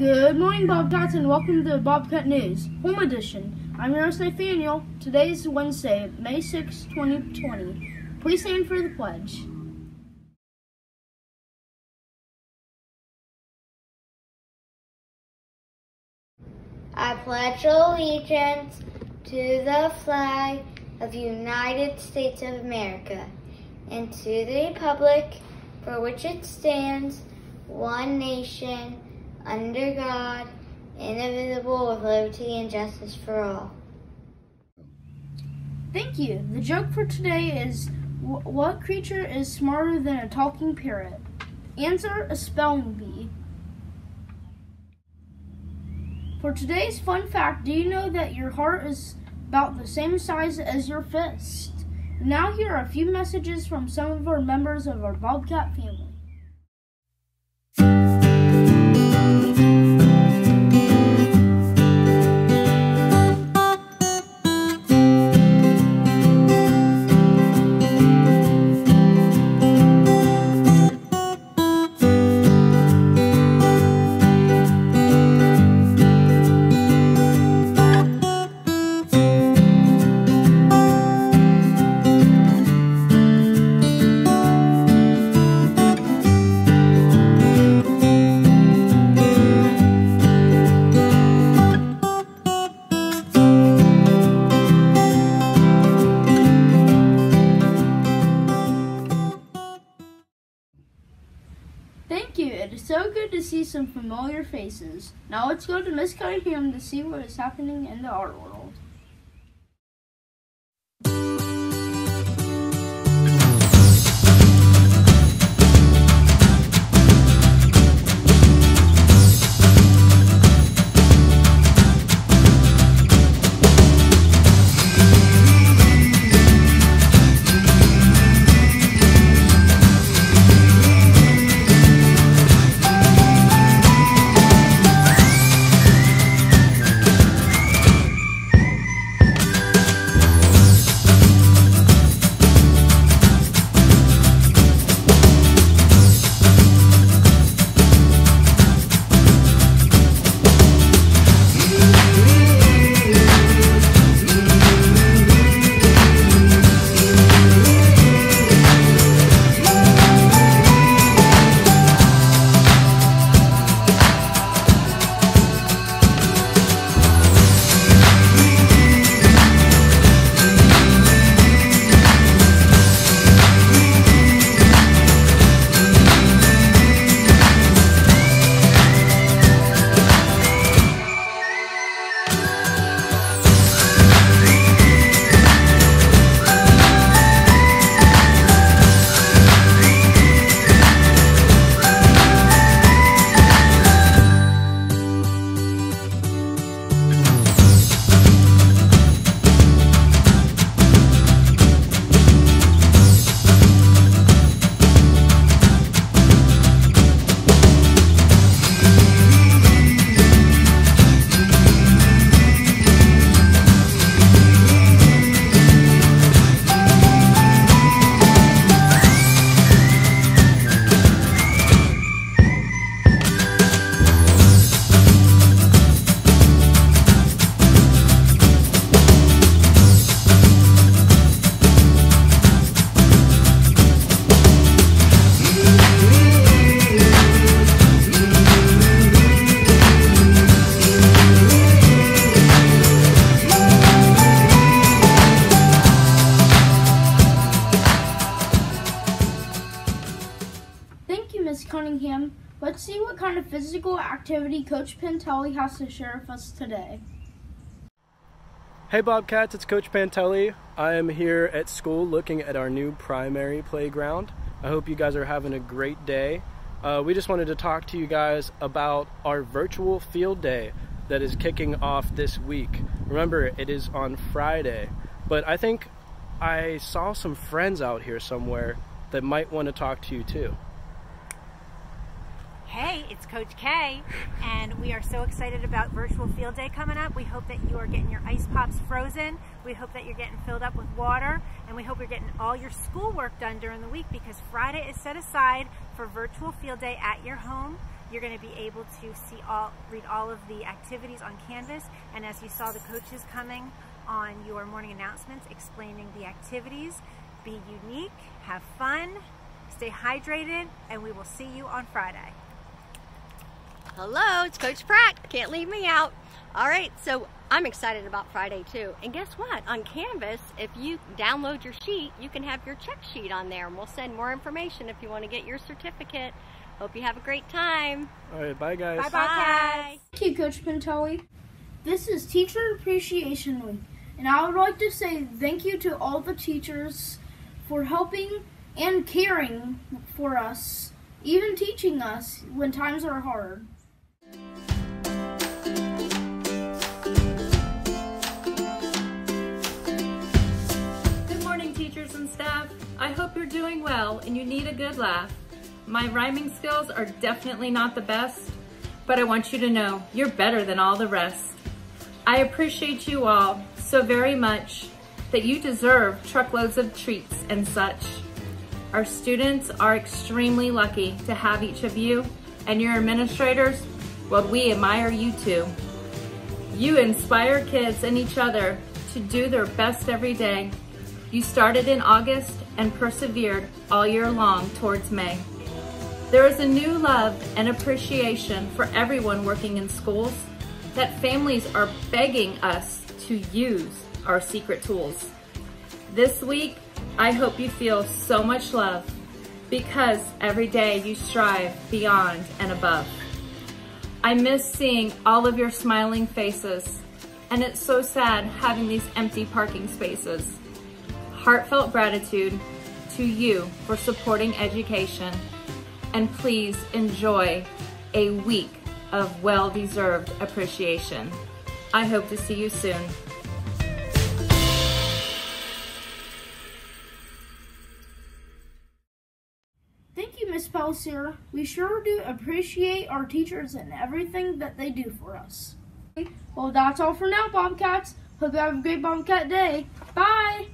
Good morning, Bobcats, and welcome to Bobcat News, Home Edition. I'm your host, Nathaniel. Today is Wednesday, May 6, 2020. Please stand for the pledge. I pledge allegiance to the flag of the United States of America and to the republic for which it stands, one nation, under God, indivisible, with liberty and justice for all. Thank you. The joke for today is What creature is smarter than a talking parrot? Answer a spelling bee. For today's fun fact, do you know that your heart is about the same size as your fist? Now, here are a few messages from some of our members of our Bobcat family. See some familiar faces. Now let's go to Miss Cunningham to see what is happening in the art world. Miss Cunningham. Let's see what kind of physical activity Coach Pentelli has to share with us today. Hey Bobcats, it's Coach Pantelli. I am here at school looking at our new primary playground. I hope you guys are having a great day. Uh, we just wanted to talk to you guys about our virtual field day that is kicking off this week. Remember, it is on Friday, but I think I saw some friends out here somewhere that might want to talk to you too. Hey, it's Coach K, and we are so excited about Virtual Field Day coming up. We hope that you are getting your ice pops frozen. We hope that you're getting filled up with water, and we hope you're getting all your schoolwork done during the week because Friday is set aside for Virtual Field Day at your home. You're going to be able to see all, read all of the activities on Canvas. And as you saw the coaches coming on your morning announcements explaining the activities, be unique, have fun, stay hydrated, and we will see you on Friday. Hello, it's Coach Pratt. Can't leave me out. All right, so I'm excited about Friday too. And guess what? On Canvas, if you download your sheet, you can have your check sheet on there and we'll send more information if you want to get your certificate. Hope you have a great time. All right, bye guys. Bye bye. Thank you, Coach Pintelli. This is Teacher Appreciation Week, and I would like to say thank you to all the teachers for helping and caring for us, even teaching us when times are hard. And you need a good laugh. My rhyming skills are definitely not the best, but I want you to know you're better than all the rest. I appreciate you all so very much that you deserve truckloads of treats and such. Our students are extremely lucky to have each of you and your administrators, well, we admire you too. You inspire kids and each other to do their best every day. You started in August and persevered all year long towards May. There is a new love and appreciation for everyone working in schools that families are begging us to use our secret tools. This week, I hope you feel so much love because every day you strive beyond and above. I miss seeing all of your smiling faces, and it's so sad having these empty parking spaces. Heartfelt gratitude to you for supporting education, and please enjoy a week of well-deserved appreciation. I hope to see you soon. Thank you, Miss Pelsier. We sure do appreciate our teachers and everything that they do for us. Well, that's all for now, Bobcats. Hope you have a great Bobcat day. Bye!